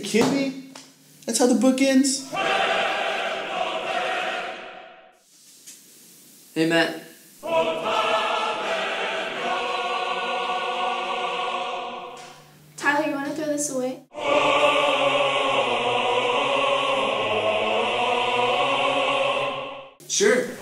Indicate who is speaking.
Speaker 1: kidding me? That's how the book ends?
Speaker 2: Hey, Matt.
Speaker 3: Tyler, you want to throw this away?
Speaker 2: Sure.